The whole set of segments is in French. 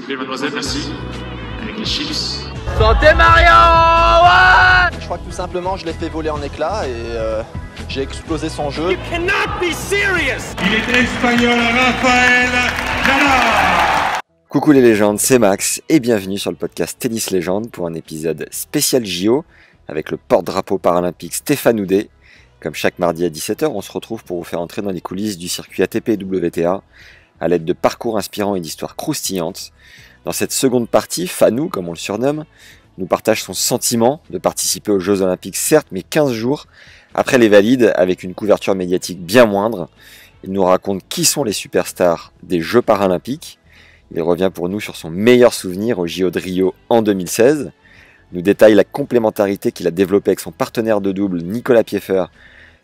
vous plaît, mademoiselle, merci. Avec les chips. Santé Mario ouais Je crois que tout simplement, je l'ai fait voler en éclats et euh, j'ai explosé son jeu. You cannot be serious Il est espagnol, Rafael Nadal Coucou les légendes, c'est Max et bienvenue sur le podcast Tennis Légende pour un épisode spécial JO avec le porte-drapeau paralympique Stéphane Houdet. Comme chaque mardi à 17h, on se retrouve pour vous faire entrer dans les coulisses du circuit ATP et WTA à l'aide de parcours inspirants et d'histoires croustillantes. Dans cette seconde partie, Fanou, comme on le surnomme, nous partage son sentiment de participer aux Jeux Olympiques, certes, mais 15 jours après les valides, avec une couverture médiatique bien moindre. Il nous raconte qui sont les superstars des Jeux Paralympiques. Il revient pour nous sur son meilleur souvenir au JO de Rio en 2016. Nous détaille la complémentarité qu'il a développée avec son partenaire de double Nicolas Pieffer,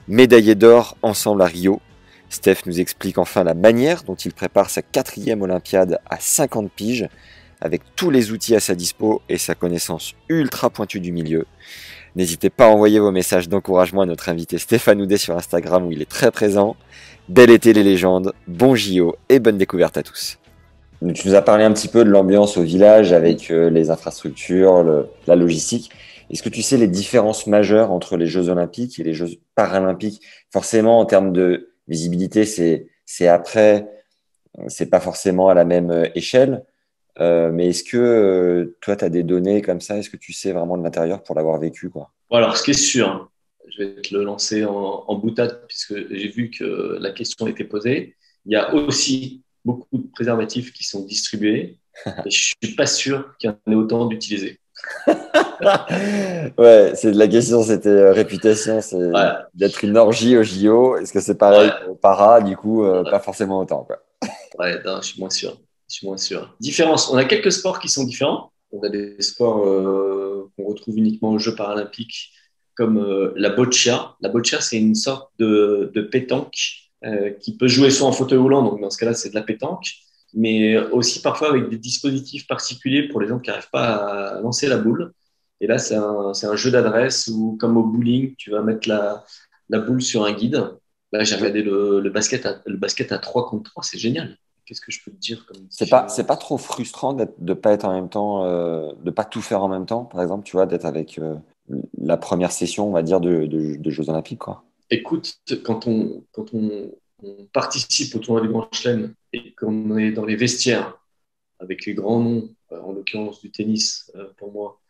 médaillé d'or ensemble à Rio. Steph nous explique enfin la manière dont il prépare sa quatrième Olympiade à 50 piges, avec tous les outils à sa dispo et sa connaissance ultra pointue du milieu. N'hésitez pas à envoyer vos messages d'encouragement à notre invité Stéphane Houdet sur Instagram où il est très présent. Bel été les légendes, bon JO et bonne découverte à tous. Tu nous as parlé un petit peu de l'ambiance au village avec euh, les infrastructures, la logistique. Est-ce que tu sais les différences majeures entre les Jeux olympiques et les Jeux paralympiques? Forcément, en termes de visibilité, c'est, après, c'est pas forcément à la même euh, échelle. Euh, mais est-ce que euh, toi, tu as des données comme ça? Est-ce que tu sais vraiment de l'intérieur pour l'avoir vécu quoi? Bon, Alors, ce qui est sûr, je vais te le lancer en, en boutade puisque j'ai vu que la question était posée. Il y a aussi beaucoup de préservatifs qui sont distribués et je suis pas sûr qu'il y en ait autant d'utilisés. ouais, c'est la question, c'était euh, réputation, c'est ouais. d'être une orgie au JO. Est-ce que c'est pareil ouais. au para? Du coup, euh, ouais. pas forcément autant. Quoi. Ouais, non, je suis moins sûr. Je suis moins sûr. Différence. On a quelques sports qui sont différents. On a des sports euh, qu'on retrouve uniquement aux Jeux paralympiques, comme euh, la boccia. La boccia, c'est une sorte de, de pétanque euh, qui peut jouer soit en fauteuil roulant, donc dans ce cas-là, c'est de la pétanque, mais aussi parfois avec des dispositifs particuliers pour les gens qui n'arrivent pas à lancer la boule. Et là, c'est un, un, jeu d'adresse où, comme au bowling, tu vas mettre la, la boule sur un guide. Là, j'ai regardé le, le, basket à, le basket à 3 contre 3, c'est génial. Qu'est-ce que je peux te dire C'est pas, c'est pas trop frustrant de ne pas être en même temps, euh, de pas tout faire en même temps, par exemple, tu vois, d'être avec euh, la première session, on va dire, de, de, de, Jeux Olympiques, quoi. Écoute, quand on, quand on, on participe au tournoi du Grand Chelem et qu'on est dans les vestiaires avec les grands noms, euh, en l'occurrence du tennis pour moi,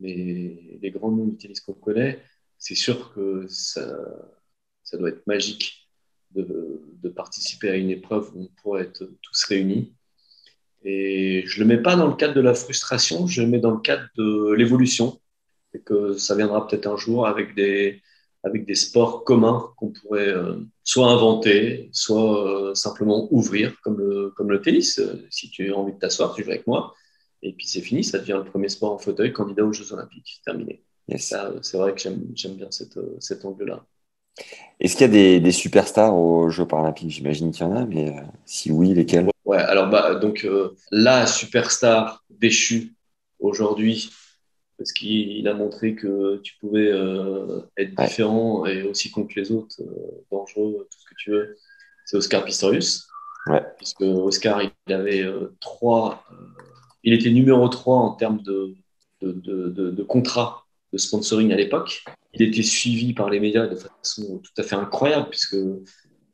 mais les grands noms du tennis qu'on connaît, c'est sûr que ça, ça doit être magique de, de, participer à une épreuve où on pourrait être tous réunis. Et je ne le mets pas dans le cadre de la frustration, je le mets dans le cadre de l'évolution. Et que ça viendra peut-être un jour avec des, avec des sports communs qu'on pourrait euh, soit inventer, soit euh, simplement ouvrir, comme le, comme le tennis. Si tu as envie de t'asseoir, tu joues avec moi. Et puis c'est fini, ça devient le premier sport en fauteuil candidat aux Jeux Olympiques. Terminé. Yes. C'est vrai que j'aime bien cette, cet angle-là. Est-ce qu'il y a des, des, superstars aux Jeux Paralympiques? J'imagine qu'il y en a, mais euh, si oui, lesquels? Ouais, alors bah, donc euh, la superstar déchue aujourd'hui, parce qu'il a montré que tu pouvais euh, être ouais. différent et aussi contre les autres, euh, dangereux, tout ce que tu veux, c'est Oscar Pistorius. Ouais. Puisque Oscar, il avait trois. il était numéro 3 en termes de, de, de, de, de contrat de sponsoring à l'époque. Il était suivi par les médias de façon tout à fait incroyable, puisque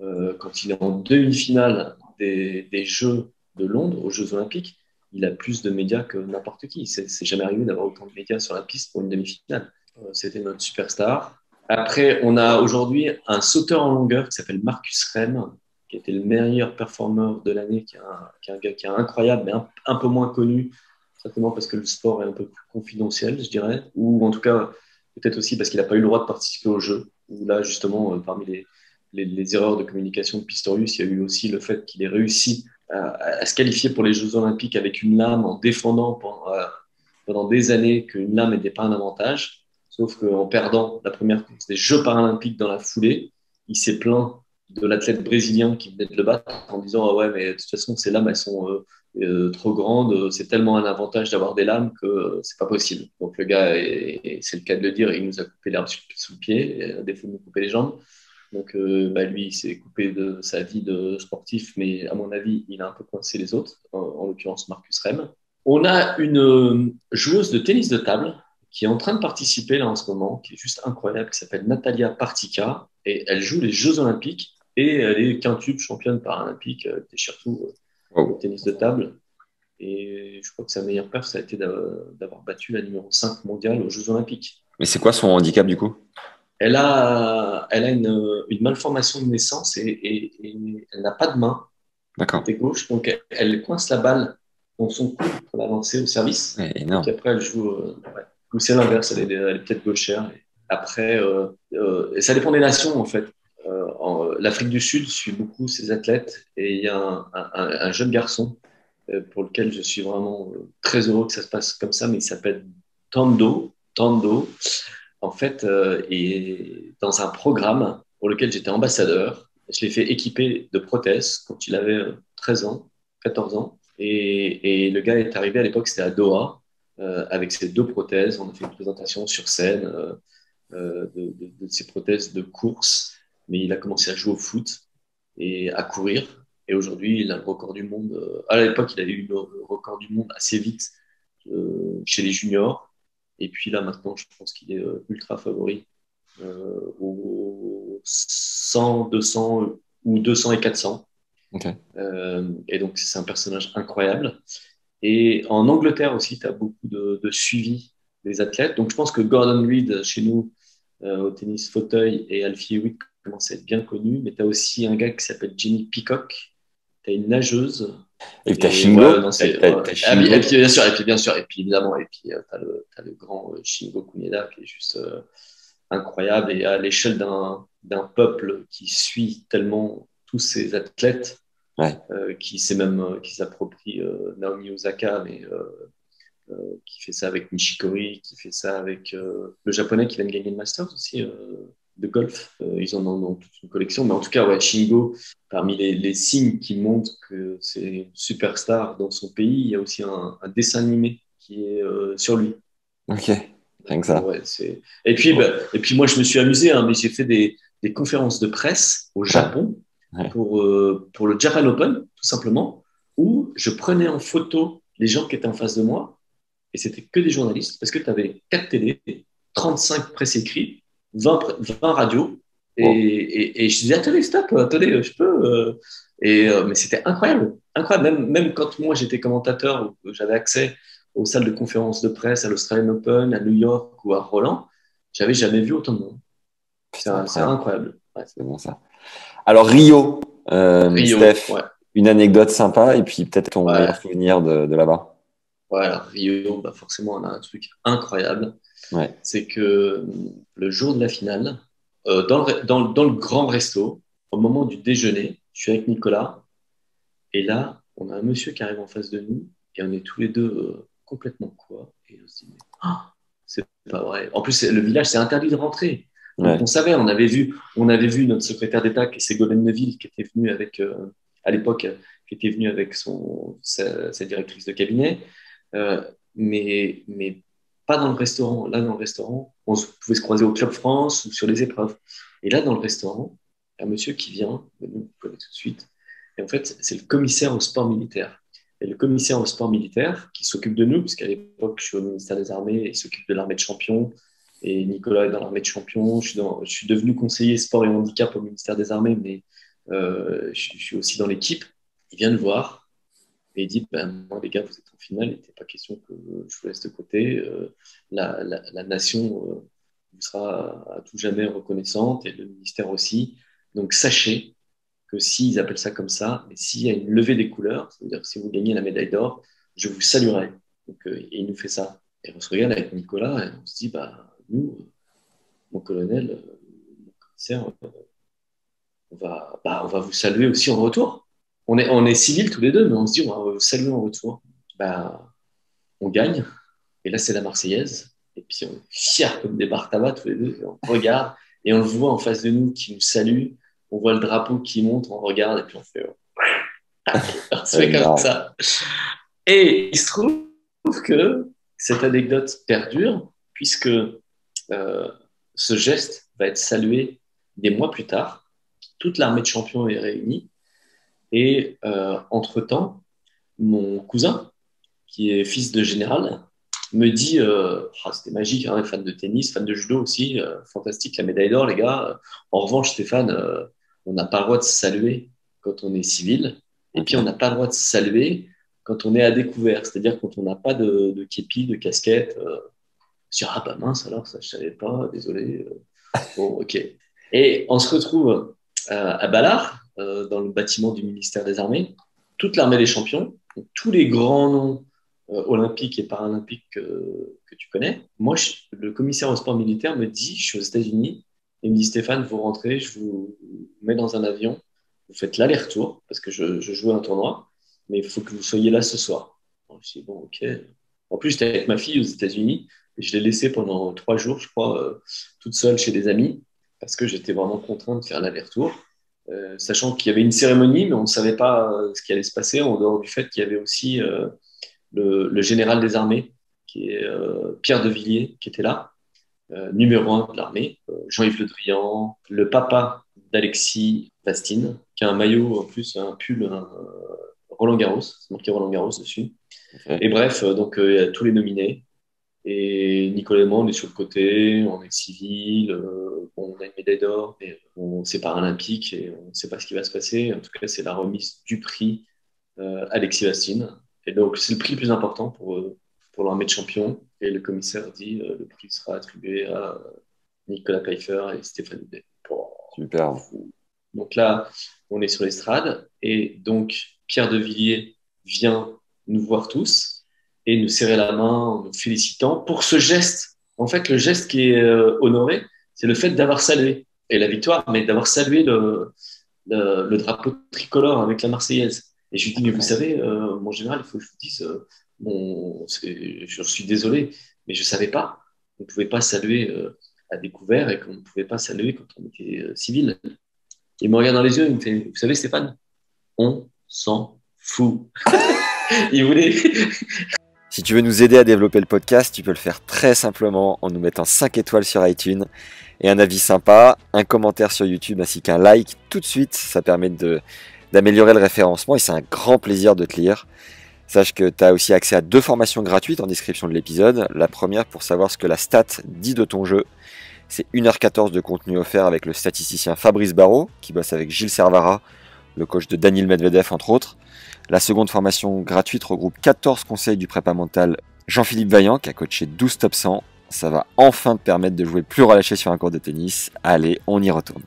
euh, quand il est en demi-finale des, des, Jeux de Londres, aux Jeux Olympiques, il a plus de médias que n'importe qui. C'est jamais arrivé d'avoir autant de médias sur la piste pour une demi-finale. Euh, C'était notre superstar. Après, on a aujourd'hui un sauteur en longueur qui s'appelle Marcus Rem, qui était le meilleur performeur de l'année, qui, est un gars qui est incroyable, mais un, peu moins connu certainement parce que le sport est un peu plus confidentiel, je dirais, ou en tout cas peut-être aussi parce qu'il n'a pas eu le droit de participer au jeu, là justement, euh, parmi les, les, les, erreurs de communication de Pistorius, il y a eu aussi le fait qu'il ait réussi à, à, se qualifier pour les Jeux olympiques avec une lame en défendant pendant, euh, pendant des années qu'une lame n'était pas un avantage, sauf qu'en perdant la première course des Jeux paralympiques dans la foulée, il s'est plaint de l'athlète brésilien qui venait de le battre en disant ah ouais mais de toute façon ces lames elles sont euh, euh, trop grande, c'est tellement un avantage d'avoir des lames que euh, c'est pas possible. Donc le gars, c'est le cas de le dire, il nous a coupé l'herbe sous le pied, à défaut de nous couper les jambes. Donc, euh, bah, lui, il s'est coupé de sa vie de sportif, mais à mon avis, il a un peu coincé les autres, en, en l'occurrence Marcus Rem. On a une euh, joueuse de tennis de table qui est en train de participer là en ce moment, qui est juste incroyable, qui s'appelle Natalia Partika, et elle joue les Jeux Olympiques, et elle est quintuples championne paralympique, euh, déchire tout euh, au tennis de table. Et je crois que sa meilleure perf, ça a été d'a- d'avoir battu la numéro 5 mondiale aux Jeux Olympiques. Mais c'est quoi son handicap du coup? Elle a, elle a une, une malformation de naissance et, et- et elle n'a pas de main, D'accord. côté gauche, donc elle, elle coince la balle dans son cou pour la lancer au service. Ouais, énorme. Puis après, elle joue. euh, ouais. C'est l'inverse, elle est, est peut-être gauchère. Et après, euh, euh, et ça dépend des nations en fait. Euh, L'Afrique du Sud suit beaucoup ses athlètes et il y a un, un- un- un jeune garçon pour lequel je suis vraiment très heureux que ça se passe comme ça, mais il s'appelle Tando. Tando, en fait, euh, dans un programme pour lequel j'étais ambassadeur. Je l'ai fait équiper de prothèses quand il avait euh, 13 ans, 14 ans. Et, le gars est arrivé à l'époque, c'était à Doha, euh, avec ses deux prothèses. On a fait une présentation sur scène euh, euh, de, de, ses prothèses de course. Mais il a commencé à jouer au foot et à courir. Et aujourd'hui, il a le record du monde. Euh, à l'époque, il avait eu le record du monde assez vite euh, chez les juniors. Et puis là, maintenant, je pense qu'il est euh, ultra favori euh, aux 100, 200 ou 200 et 400. Ok. Euh, et donc, c'est un personnage incroyable. Et en Angleterre aussi, tu as beaucoup de, de suivi des athlètes. Donc, je pense que Gordon Reed, chez nous, euh, au tennis fauteuil, et Alfie Hewitt commencent à être bien connus. Mais tu as aussi un gars qui s'appelle Jenny Peacock. Tu as une nageuse. Et puis t'as Shingo. non, Ah, Shingo. et puis bien sûr, et puis bien sûr, et puis évidemment, et puis euh, t'as le, t'as le grand euh, Shingo Kuneda qui est juste euh, incroyable et à l'échelle d'un d'un peuple qui suit tellement tous ces athlètes, Ouais. euh, qui sait même qui s'approprie euh, Naomi Osaka, mais qui fait ça avec Nishikori, qui fait ça avec le japonais qui vient de gagner le Masters aussi de golf. Euh, ils en ont, toute une collection, mais en tout cas, ouais, Shingo, parmi les, les signes qui montrent que c'est une superstar dans son pays, il y a aussi un, un dessin animé qui est euh, sur lui. Ok. Ça. Ouais, et, puis, bah, et puis moi, je me suis amusé, hein, mais j'ai fait des, des conférences de presse au Japon Ouais. pour, euh, pour le Japan Open, tout simplement, où je prenais en photo les gens qui étaient en face de moi, et c'était que des journalistes, parce que tu avais 4 télé, 35 presse écrits, 20, pr- 20 radios, et, Wow. et, et je disais, attendez, stop, attendez, je peux. euh, et, euh, mais c'était incroyable, incroyable. Même, même quand moi j'étais commentateur, j'avais accès aux salles de conférences de presse à l'Australian Open, à New York ou à Roland, j'avais jamais vu autant de monde. C'est incroyable. incroyable. Ouais. C'est bon ça. Alors Rio, euh, Rio, Steph, ouais. une anecdote sympa et puis peut-être ton Ouais. meilleur souvenir de, de là-bas. Ouais, alors, Rio, bah forcément, on a un truc incroyable. Ouais. C'est que le jour de la finale, euh, dans, le, dans, le- dans le grand resto, au moment du déjeuner, je suis avec Nicolas. Et là, on a un monsieur qui arrive en face de nous et on est tous les deux euh, complètement quoi. Et on se dit, mais, ah, c'est pas vrai. En plus, le village, c'est interdit de rentrer. Donc, on savait, on avait vu, on avait vu notre secrétaire d'État, qui Ségolène Neuville, qui était venue avec, euh, à l'époque, qui était venue avec son, sa, sa directrice de cabinet, euh, mais, mais pas dans le restaurant. Là, dans le restaurant, on pouvait se croiser au Club France ou sur les épreuves. Et là, dans le restaurant, un monsieur qui vient, vous connaissez tout de suite, et en fait, c'est le commissaire au sport militaire. Et le commissaire au sport militaire qui s'occupe de nous, puisqu'à l'époque, je suis au ministère des Armées, et il s'occupe de l'armée de champions. Et Nicolas est dans l'armée de champions. Je suis, devenu conseiller sport et handicap au ministère des Armées, mais euh, je, je suis aussi dans l'équipe. Il vient nous voir et dit ben, moi, les gars, vous êtes en finale, il n'était pas question que je vous laisse de côté. Euh, la, nation euh, vous sera à tout jamais reconnaissante et le ministère aussi. Donc sachez que s'ils appellent ça comme ça, mais s'il y a une levée des couleurs, c'est-à-dire si vous gagnez la médaille d'or, je vous saluerai. Donc, euh, et il nous fait ça. Et on se regarde avec Nicolas et on se dit, bah, nous, mon colonel, mon commissaire, bah, on va vous saluer aussi en retour. On est, on est civils tous les deux, mais on se dit, on va vous saluer en retour. Bah, on gagne. Et là, c'est la Marseillaise. Et puis, on est fiers comme des bar tabac tous les deux. Et on regarde et on le voit en face de nous qui nous salue. On voit le drapeau qui monte, on regarde et puis on fait. euh, on se fait comme ça. Et il se trouve que cette anecdote perdure puisque euh, ce geste va être salué des mois plus tard toute l'armée de champions est réunie. Et euh, entre-temps, mon cousin, qui est fils de général, me dit euh, ah, c'était magique, hein, fan de tennis, fan de judo aussi, euh, fantastique la médaille d'or, les gars. En revanche, Stéphane, euh, on n'a pas le droit de se saluer quand on est civil, et puis on n'a pas le droit de se saluer quand on est à découvert, c'est-à-dire quand on n'a pas de, de képi, de casquette. sur ah bah mince, alors ça je savais pas, désolé. bon, ok. Et on se retrouve à Ballard, dans le bâtiment du ministère des Armées, toute l'armée des champions, tous les grands noms euh, olympiques et paralympiques que, tu connais. Moi, le commissaire au sport militaire me dit, je suis aux États-Unis, il me dit Stéphane, vous rentrez, je vous mets dans un avion, vous faites l'aller-retour, parce que je, je joue un tournoi, mais il faut que vous soyez là ce soir. je dis, bon, ok. En plus, j'étais avec ma fille aux États-Unis, et je l'ai laissée pendant trois jours, je crois, euh, toute seule chez des amis, parce que j'étais vraiment contraint de faire l'aller-retour. Euh, sachant qu'il y avait une cérémonie, mais on ne savait pas ce qui allait se passer, en dehors du fait qu'il y avait aussi le, général des armées, qui est euh, Pierre de Villiers, qui était là, euh, numéro un de l'armée, euh, Jean-Yves Le Drian, le papa d'Alexis Vastine, qui a un maillot, en plus, un pull Roland Garros, c'est marqué Roland Garros dessus. Et bref, donc il y a tous les nominés. Et Nicolas et moi, on est sur le côté, on est civil, on a une médaille d'or, mais on, c'est paralympique et on ne sait pas ce qui va se passer. En tout cas, c'est la remise du prix Alexis Vastine, et donc, c'est le prix le plus important pour, euh, pour l'armée de champions. Et le commissaire dit euh, le prix sera attribué à euh, Nicolas Pfeiffer et Stéphane Houdet. Super. Donc là, on est sur l'estrade. Et donc, Pierre de Villiers vient nous voir tous et nous serrer la main en nous félicitant pour ce geste. En fait, le geste qui est honoré, c'est le fait d'avoir salué, et la victoire, mais d'avoir salué le, le, drapeau tricolore avec la Marseillaise. Et je lui dis, mais vous savez, euh, mon général, il faut que je vous dise, euh, je suis désolé, mais je ne savais pas. On ne pouvait pas saluer euh, à découvert et qu'on ne pouvait pas saluer quand on était civil. Il me regarde dans les yeux, il me fait, vous savez, Stéphane, on s'en fout. il voulait. Si tu veux nous aider à développer le podcast, tu peux le faire très simplement en nous mettant 5 étoiles sur iTunes et un avis sympa, un commentaire sur YouTube ainsi qu'un like tout de suite. Ça permet d'améliorer le référencement et c'est un grand plaisir de te lire. Sache que tu as aussi accès à deux formations gratuites en description de l'épisode. La première pour savoir ce que la stat dit de ton jeu. C'est 1h14 de contenu offert avec le statisticien Fabrice Barrault, qui bosse avec Gilles Servara, le coach de Daniel Medvedev entre autres. La seconde formation gratuite regroupe 14 conseils du prépa mental Jean-Philippe Vaillant, qui a coaché 12 top 100. Ça va enfin te permettre de jouer plus relâché sur un cours de tennis. Allez, on y retourne.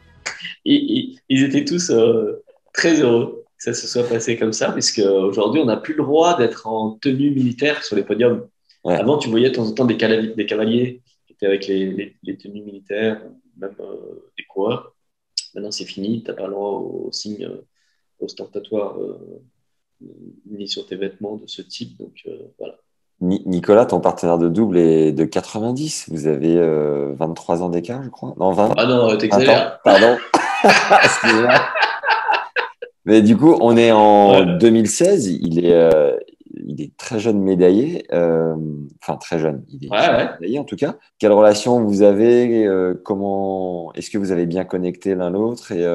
Ils, étaient tous euh, très heureux que ça se soit passé comme ça, puisqu'aujourd'hui, on n'a plus le droit d'être en tenue militaire sur les podiums. Avant, tu voyais de temps en temps des, cavaliers, des cavaliers qui étaient avec les, les, tenues militaires, même euh, des coureurs. Maintenant, c'est fini, tu n'as pas le droit au signe euh, ostentatoire euh, ni sur tes vêtements de ce type. Donc, voilà. Nicolas, ton partenaire de double est de 90. Vous avez 23 ans d'écart, je crois. Non, 20. Ah non, t'exagères. Pardon. Mais du coup, on est en 2016. Il est, euh, il est très jeune médaillé. Euh, enfin, très jeune. Il est médaillé en tout cas. Quelle relation vous avez euh, Comment Est-ce que vous avez bien connecté l'un l'autre Et,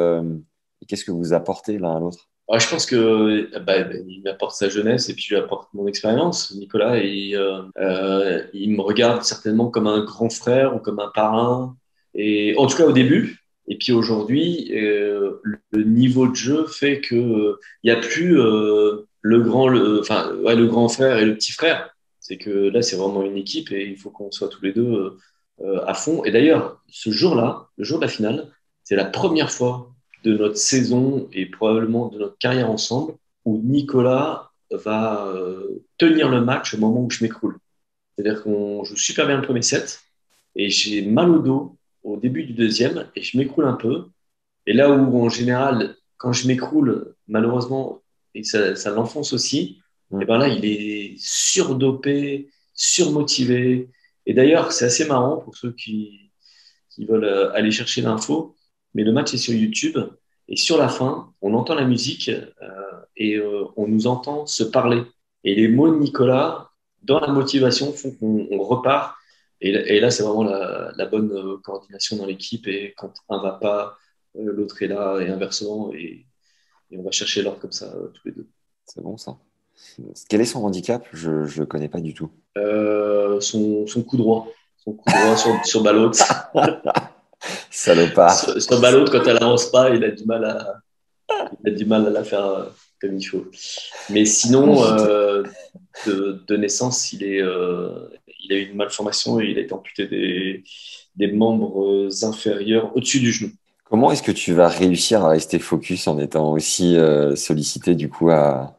qu'est-ce que vous apportez l'un à l'autre? Je pense que bah, il m'apporte sa jeunesse et puis je lui apporte mon expérience. Nicolas, il, il me regarde certainement comme un grand frère ou comme un parrain. Et en tout cas au début, et puis aujourd'hui, euh, le niveau de jeu fait que il n'y a plus euh, le grand, le, le grand frère et le petit frère. C'est que là, c'est vraiment une équipe et il faut qu'on soit tous les deux euh, à fond. Et d'ailleurs, ce jour-là, le jour de la finale, c'est la première fois de notre saison et probablement de notre carrière ensemble où Nicolas va tenir le match au moment où je m'écroule. C'est-à-dire qu'on joue super bien le premier set et j'ai mal au dos au début du deuxième et je m'écroule un peu. Et là où, en général, quand je m'écroule, malheureusement, et ça, ça l'enfonce aussi, et ben là, il est surdopé, surmotivé. Et d'ailleurs, c'est assez marrant pour ceux qui, qui veulent euh, aller chercher l'info, mais le match est sur YouTube. Et sur la fin, on entend la musique euh, et euh, on nous entend se parler. Et les mots de Nicolas, dans la motivation, font qu'on repart et, là, c'est vraiment la, bonne euh, coordination dans l'équipe. Et quand un va pas, l'autre est là, et inversement, et, et on va chercher l'ordre comme ça, tous les deux. C'est bon ça. Quel est son handicap? Je ne le connais pas du tout. Euh, son, son coup droit, son coup droit sur, sur. Salopard. sur balle haute, quand elle avance pas, il a du mal à, il a du mal à la faire euh, comme il faut. Mais sinon, euh, de, de naissance, il, est, euh, il a eu une malformation et il a été amputé des, des membres inférieurs au-dessus du genou. Comment est-ce que tu vas réussir à rester focus en étant aussi euh, sollicité du coup à,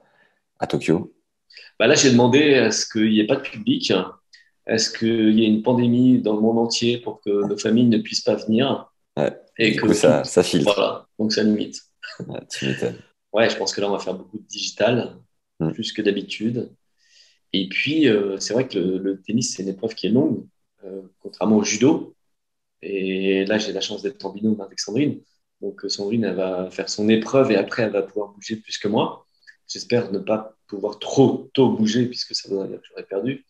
à Tokyo? Bah là, j'ai demandé à ce qu'il n'y ait pas de public, est-ce qu'il y ait une pandémie dans le monde entier pour que nos familles ne puissent pas venir Ouais. et Du que coup, ça, ça filtre. voilà, donc ça limite. Ouais, tu. Ouais, je pense que là, on va faire beaucoup de digital, Mm. plus que d'habitude. Et puis, euh, c'est vrai que le, le tennis, c'est une épreuve qui est longue, euh, contrairement au judo. Et là, j'ai la chance d'être en binôme avec Sandrine. Donc, euh, Sandrine, elle va faire son épreuve et après, elle va pouvoir bouger plus que moi. J'espère ne pas pouvoir trop tôt bouger puisque ça voudrait dire que j'aurais perdu.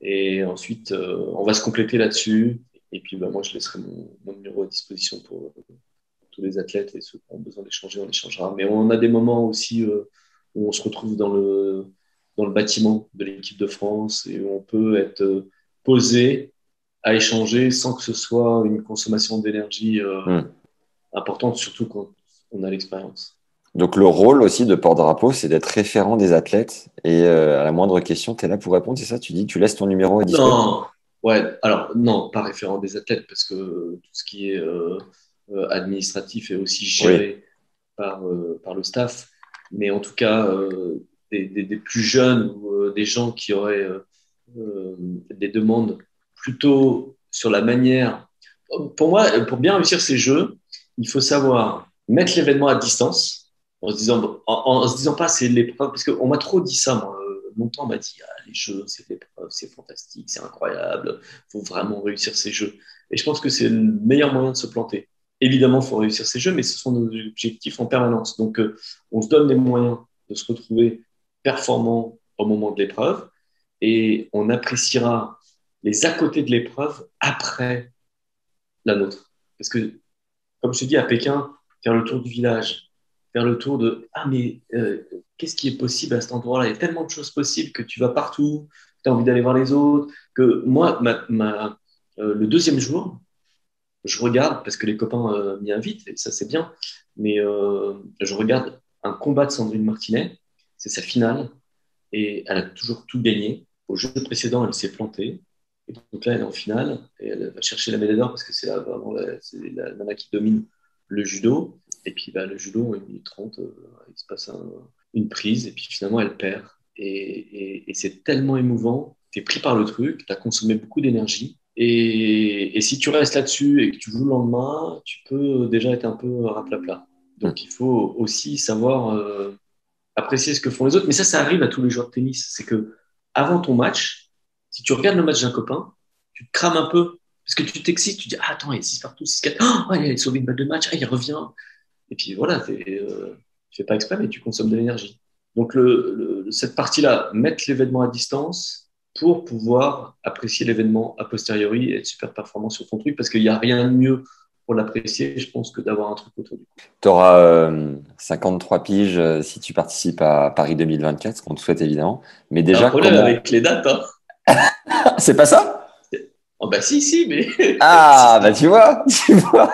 Et ensuite, euh, on va se compléter là-dessus. Et puis, bah, moi, je laisserai mon, mon numéro à disposition pour, pour tous les athlètes et ceux qui ont besoin d'échanger, on échangera. Mais on a des moments aussi euh, où on se retrouve dans le, dans le bâtiment de l'équipe de France et où on peut être euh, posé à échanger sans que ce soit une consommation d'énergie euh, Mm. importante, surtout quand on a l'expérience. Donc le rôle aussi de porte-drapeau, c'est d'être référent des athlètes. Et euh, à la moindre question, tu es là pour répondre, c'est ça? Tu dis, tu laisses ton numéro à disposition Non, ouais, alors non, pas référent des athlètes parce que tout ce qui est euh, euh, administratif est aussi géré par, euh, par le staff. Mais en tout cas, euh, des, des- des plus jeunes ou euh, des gens qui auraient euh, euh, des demandes plutôt sur la manière. Pour moi, pour bien réussir ces jeux, il faut savoir mettre l'événement à distance en se disant, en, se disant pas c'est l'épreuve, parce qu'on m'a trop dit ça, moi. Longtemps, on m'a dit, ah, les jeux, c'est l'épreuve, c'est fantastique, c'est incroyable, faut vraiment réussir ces jeux. Et je pense que c'est le meilleur moyen de se planter. Évidemment, il faut réussir ces jeux, mais ce sont nos objectifs en permanence. Donc, euh, on se donne les moyens de se retrouver performant au moment de l'épreuve et on appréciera les à côté de l'épreuve après la nôtre. Parce que, comme je te dis, à Pékin, faire le tour du village, faire le tour de Ah, mais euh, qu'est-ce qui est possible à cet endroit-là? Il y a tellement de choses possibles que tu vas partout, tu as envie d'aller voir les autres. Que moi, euh, le deuxième jour, je regarde, parce que les copains euh, m'y invitent, et ça c'est bien, mais je regarde un combat de Sandrine Martinet, c'est sa finale, et elle a toujours tout gagné. Au jeu précédent, elle s'est plantée, et donc là, elle est en finale, et elle va chercher la médaille d'or, parce que c'est la, vraiment la, la qui domine le judo, et puis bah, le judo, en 1 minute 30, euh, il se passe un- une prise, et puis finalement, elle perd. Et, c'est tellement émouvant, tu es pris par le truc, tu as consommé beaucoup d'énergie, et, si tu restes là-dessus et que tu joues le lendemain, tu peux déjà être un peu raplapla. Donc il faut aussi savoir euh, apprécier ce que font les autres. Mais ça, ça arrive à tous les joueurs de tennis. C'est que avant ton match, si tu regardes le match d'un copain, tu crames un peu parce que tu t'excites. Tu dis ah, attends, il y a 6 partout, 6 4. Oh, il a sauvé une balle de match. Ah, il revient. Et puis voilà, t'es, euh, tu fais pas exprès, mais tu consommes de l'énergie. Donc le, le- cette partie-là, mettre l'événement à distance pour pouvoir apprécier l'événement a posteriori et être super performant sur ton truc parce qu'il n'y a rien de mieux pour l'apprécier, je pense, que d'avoir un truc autour du cou. Tu auras 53 piges euh, si tu participes à Paris 2024, ce qu'on te souhaite évidemment. Mais déjà, un problème comment- avec les dates. Hein. c'est pas ça? Oh, bah si, si, mais. Ah, bah tu vois, tu vois.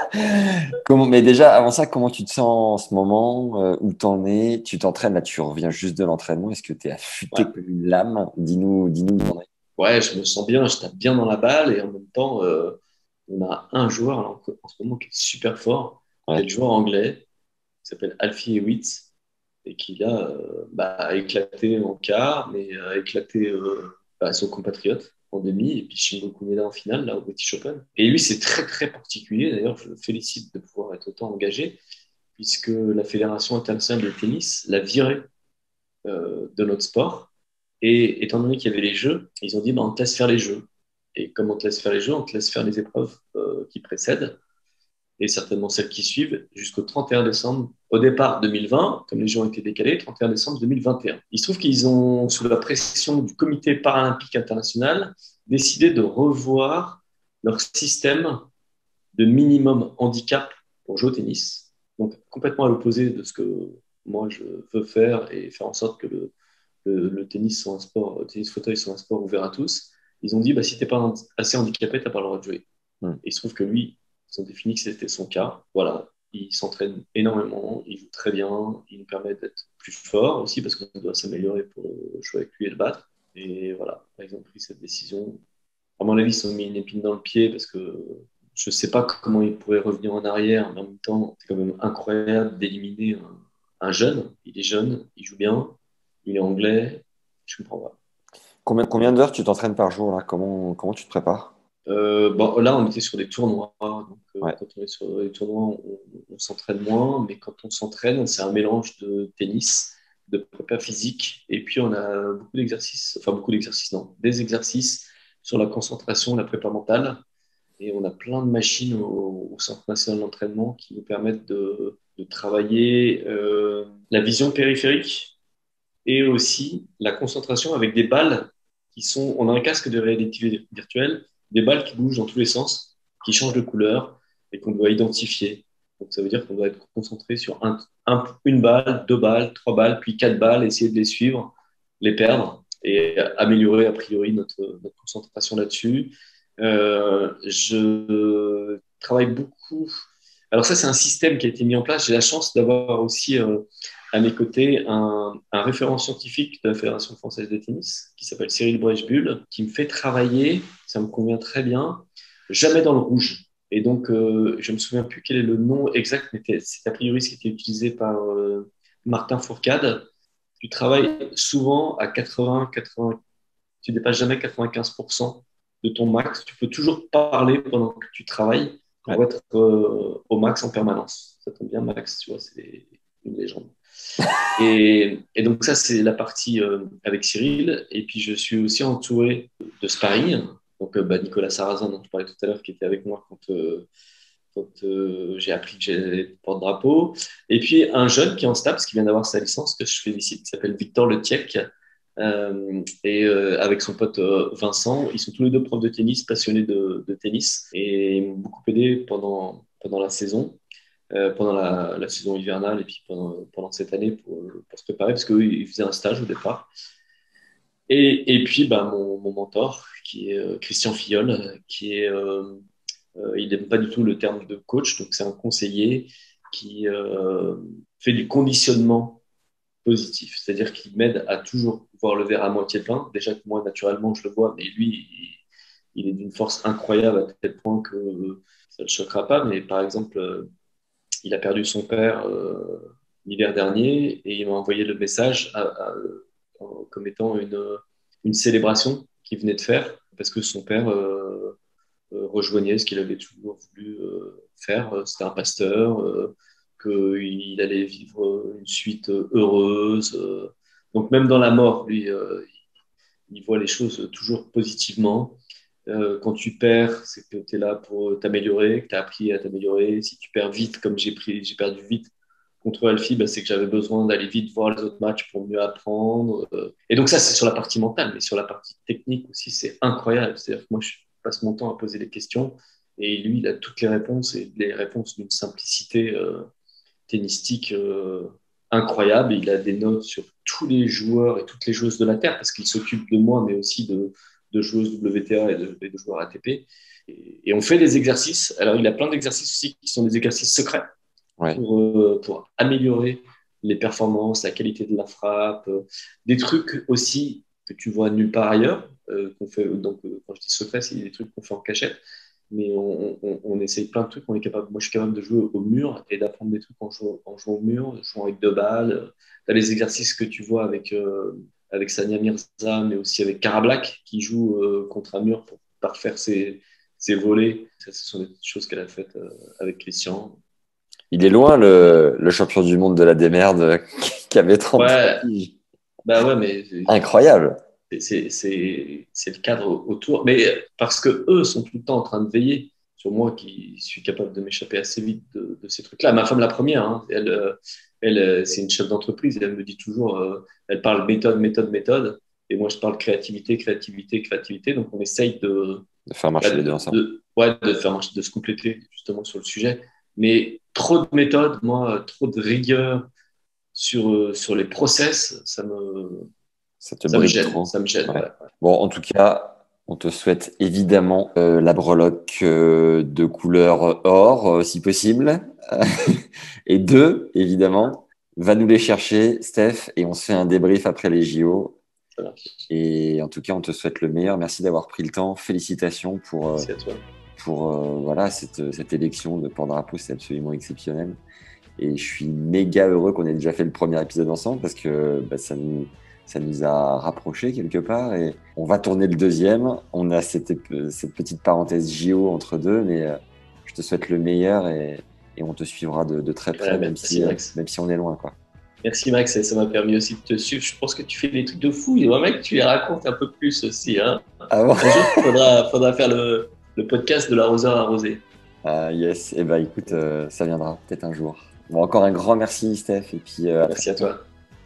Comment, mais déjà, avant ça, comment tu te sens en ce moment euh, Où t'en es? Tu t'entraînes, là, tu reviens juste de l'entraînement. Est-ce que tu es affûté Ouais. comme une lame? Dis-nous, dis-nous où t'en es. Ouais, je me sens bien, je tape bien dans la balle et en même temps, euh, on a un joueur alors, en ce moment qui est super fort, Ouais. le joueur anglais, qui s'appelle Alfie Hewitt et qui là euh, bah, a éclaté en quart, mais a éclaté bah, son compatriote demi et puis Shingo Kuneda en finale là au British Open. Et lui, c'est très très particulier. D'ailleurs, je le félicite de pouvoir être autant engagé puisque la Fédération internationale de tennis l'a viré euh, de notre sport. Et étant donné qu'il y avait les jeux, ils ont dit bah, on te laisse faire les jeux. Et comme on te laisse faire les jeux, on te laisse faire les épreuves euh, qui précèdent et certainement celles qui suivent jusqu'au 31 décembre. Au départ 2020, comme les jeux ont été décalés, 31 décembre 2021. Il se trouve qu'ils ont, sous la pression du Comité paralympique international, décidé de revoir leur système de minimum handicap pour jouer au tennis Donc, complètement à l'opposé de ce que moi je veux faire et faire en sorte que le, le, tennis soit un sport, le tennis fauteuil soit un sport ouvert à tous. Ils ont dit, bah, si tu n'es pas assez handicapé, tu n'as pas le droit de jouer. Hmm. Et il se trouve que lui, ils ont défini que c'était son cas. Voilà, il s'entraîne énormément, il joue très bien, il nous permet d'être plus fort aussi parce qu'on doit s'améliorer pour jouer avec lui et le battre. Et voilà, ils ont pris cette décision. À mon avis, ils se sont mis une épine dans le pied parce que je ne sais pas comment ils pourraient revenir en arrière, mais en même temps, c'est quand même incroyable d'éliminer un, jeune. Il est jeune, il joue bien, il est anglais, je comprends pas. Combien, combien d'heures tu t'entraînes par jour là? Comment, comment tu te prépares? Euh, bon, Là, on était sur des tournois. Donc, euh, Quand on est sur des tournois, on, s'entraîne moins, mais quand on s'entraîne, c'est un mélange de tennis, de prépa physique, et puis on a beaucoup d'exercices, enfin beaucoup d'exercices, non, des exercices sur la concentration, la prépa mentale. Et on a plein de machines au, Centre national d'entraînement qui nous permettent de, travailler euh, la vision périphérique et aussi la concentration avec des balles qui sont. On a un casque de réalité virtuelle, des balles qui bougent dans tous les sens, qui changent de couleur et qu'on doit identifier. Donc ça veut dire qu'on doit être concentré sur un, une balle, deux balles, trois balles, puis quatre balles, essayer de les suivre, les perdre et améliorer a priori notre, notre concentration là-dessus. Euh, je travaille beaucoup. Alors ça, c'est un système qui a été mis en place. J'ai la chance d'avoir aussi euh, à mes côtés un, référent scientifique de la Fédération française de tennis qui s'appelle Cyril Brechbull, qui me fait travailler, ça me convient très bien, jamais dans le rouge. Et donc, euh, je ne me souviens plus quel est le nom exact, mais c'est a priori ce qui était utilisé par Martin Fourcade. Tu travailles souvent à 80, 80, tu dépasses jamais 95% de ton max. Tu peux toujours parler pendant que tu travailles pour être euh, au max en permanence. Ça tombe bien, Max, tu vois, c'est une légende. Et, donc ça, c'est la partie euh, avec Cyril. Et puis, je suis aussi entouré de sparring. Donc, euh, bah, Nicolas Sarrazin, dont je parlais tout à l'heure, qui était avec moi quand, j'ai appris que j'avais porte-drapeau. Et puis, un jeune qui est en STAPS, qui vient d'avoir sa licence, que je félicite, qui s'appelle Victor Le Tiec, euh, et euh, avec son pote euh, Vincent, ils sont tous les deux profs de tennis, passionnés de, tennis, et ils m'ont beaucoup aidé pendant, pendant la saison, pendant la, saison hivernale et puis pendant, cette année pour, se préparer, parce qu'eux, ils faisaient un stage au départ. Et, et puis, bah, mon, mentor, qui est Christian Fillol, qui est, il n'aime pas du tout le terme de coach, donc c'est un conseiller qui fait du conditionnement positif, c'est-à-dire qu'il m'aide à toujours voir le verre à moitié plein. Déjà que moi, naturellement, je le vois, mais lui, il, est d'une force incroyable à tel point que ça ne le choquera pas. Mais par exemple, euh, il a perdu son père euh, l'hiver dernier et il m'a envoyé le message comme étant une, une célébration qu'il venait de faire parce que son père euh, rejoignait ce qu'il avait toujours voulu faire. C'était un pasteur qu'il allait vivre une suite heureuse. Donc même dans la mort, lui, euh, il voit les choses toujours positivement. Euh, quand tu perds, c'est que tu es là pour t'améliorer, que tu as appris à t'améliorer. Si tu perds vite, comme j'ai perdu vite contre Alfie, bah, c'est que j'avais besoin d'aller vite voir les autres matchs pour mieux apprendre. Et donc ça, c'est sur la partie mentale, mais sur la partie technique aussi, c'est incroyable. C'est-à-dire que moi, je passe mon temps à poser des questions et lui, il a toutes les réponses et les réponses d'une simplicité euh, tennistique euh, incroyable. Il a des notes sur tous les joueurs et toutes les joueuses de la Terre parce qu'il s'occupe de moi, mais aussi de, de joueuses WTA et de, joueurs ATP. Et, on fait des exercices. Alors, il a plein d'exercices aussi qui sont des exercices secrets pour, euh, pour, améliorer les performances, la qualité de la frappe, euh, des trucs aussi que tu vois nulle part ailleurs. qu'on fait, donc, quand je dis secret, c'est des trucs qu'on fait en cachette mais on, on, essaye plein de trucs. On est capable, moi, je suis capable de jouer au mur et d'apprendre des trucs en jouant, en jouant au mur, jouant avec deux balles. Tu as les exercices que tu vois avec, euh, avec Sania Mirza, mais aussi avec Karablack, qui joue euh, contre un mur pour parfaire ses, ses volets. Ça, ce sont des choses qu'elle a faites euh, avec Christian. Il est loin, le, le, champion du monde de la démerde qui avait 30 ouais. Bah ouais, mais... Incroyable c'est le cadre autour. Mais parce que eux sont tout le temps en train de veiller sur moi qui suis capable de m'échapper assez vite de, ces trucs-là. Ma femme, la première, hein, elle, elle c'est une chef d'entreprise. Elle me dit toujours, euh, elle parle méthode, méthode, méthode. Et moi, je parle créativité, créativité, créativité. Donc, on essaye de, de faire marcher les deux ensemble. De, ouais, de faire marcher, de se compléter justement sur le sujet. Mais trop de méthodes, moi, trop de rigueur sur, sur les process, ça me, Ça te ça me gêne. trop. Ça me gêne Ouais. ouais. Bon, en tout cas, on te souhaite évidemment euh, la breloque euh, de couleur or, euh, si possible. et deux, évidemment, va nous les chercher, Steph, et on se fait un débrief après les JO. Et en tout cas, on te souhaite le meilleur. Merci d'avoir pris le temps. Félicitations pour, euh, Merci à toi. pour euh, voilà, cette, cette élection de porte-drapeau. C'est absolument exceptionnel. Et je suis méga heureux qu'on ait déjà fait le premier épisode ensemble parce que bah, ça, nous, ça nous a rapprochés quelque part. Et on va tourner le deuxième. On a cette, cette petite parenthèse JO entre deux, mais euh, je te souhaite le meilleur et, et on te suivra de, de très près, Ouais, même, merci, si, euh, Max. même si on est loin. Quoi. Merci Max, et ça m'a permis aussi de te suivre. Je pense que tu fais des trucs de fou. Il mec, tu les racontes un peu plus aussi. Hein. Ah bon? Un jour, il faudra, faudra faire le, le podcast de l'arroseur arrosé. Ah, yes, et bah écoute, euh, ça viendra peut-être un jour. Bon, encore un grand merci, Steph, et puis euh, à Merci à toi.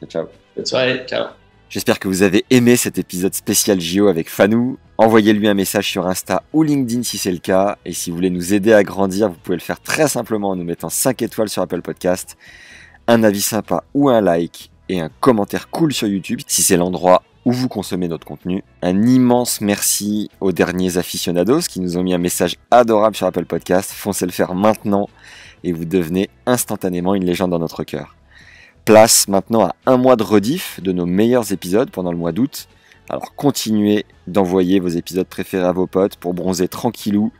ciao. Bonne soirée. Ciao. J'espère que vous avez aimé cet épisode spécial JO avec Fanou. Envoyez-lui un message sur Insta ou LinkedIn si c'est le cas. Et si vous voulez nous aider à grandir, vous pouvez le faire très simplement en nous mettant 5 étoiles sur Apple Podcast, un avis sympa ou un like et un commentaire cool sur YouTube si c'est l'endroit où vous consommez notre contenu. Un immense merci aux derniers aficionados qui nous ont mis un message adorable sur Apple Podcast. Foncez le faire maintenant et vous devenez instantanément une légende dans notre cœur. Place maintenant à un mois de rediff de nos meilleurs épisodes pendant le mois d'août. Alors continuez d'envoyer vos épisodes préférés à vos potes pour bronzer tranquillou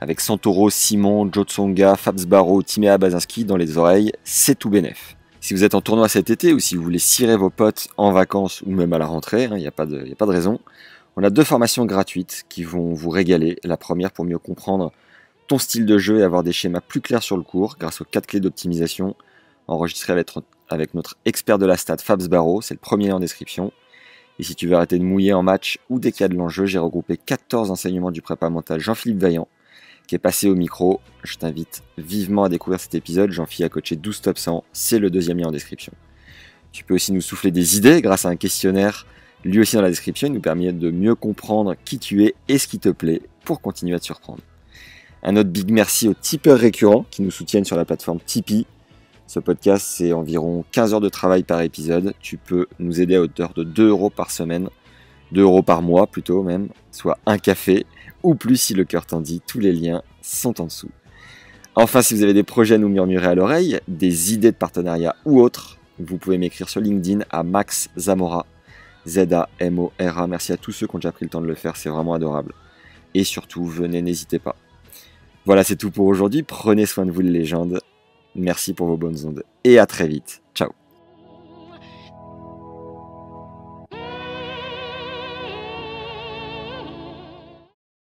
avec Santoro, Simon, Joe Tsonga, Fabs Barro, Timéa Bazinski dans les oreilles, c'est tout bénef. Si vous êtes en tournoi cet été ou si vous voulez cirer vos potes en vacances ou même à la rentrée, il n'y a, pas de- raison, on a deux formations gratuites qui vont vous régaler. La première pour mieux comprendre ton style de jeu et avoir des schémas plus clairs sur le cours grâce aux quatre clés d'optimisation enregistrées avec, avec notre expert de la stat Fabs Barro, c'est le premier en description. Et si tu veux arrêter de mouiller en match ou dès qu'il y a de l'enjeu, j'ai regroupé 14 enseignements du prépa mental Jean-Philippe Vaillant qui est passé au micro. Je t'invite vivement à découvrir cet épisode. Jean-Philippe a coaché 12 top 100, c'est le deuxième lien en description. Tu peux aussi nous souffler des idées grâce à un questionnaire, lui aussi dans la description, il nous permet de mieux comprendre qui tu es et ce qui te plaît pour continuer à te surprendre. Un autre big merci aux tipeurs récurrents qui nous soutiennent sur la plateforme Tipeee. Ce podcast, c'est environ 15 heures de travail par épisode. Tu peux nous aider à hauteur de 2 euros par semaine, 2 euros par mois plutôt même, soit un café, ou plus si le cœur t'en dit. Tous les liens sont en dessous. Enfin, si vous avez des projets à nous murmurer à l'oreille, des idées de partenariat ou autres, vous pouvez m'écrire sur LinkedIn à Max Zamora, Z-A-M-O-R-A. Merci à tous ceux qui ont déjà pris le temps de le faire, c'est vraiment adorable. Et surtout, venez, n'hésitez pas. Voilà, c'est tout pour aujourd'hui. Prenez soin de vous, les légendes. Merci pour vos bonnes ondes. Et à très vite. Ciao.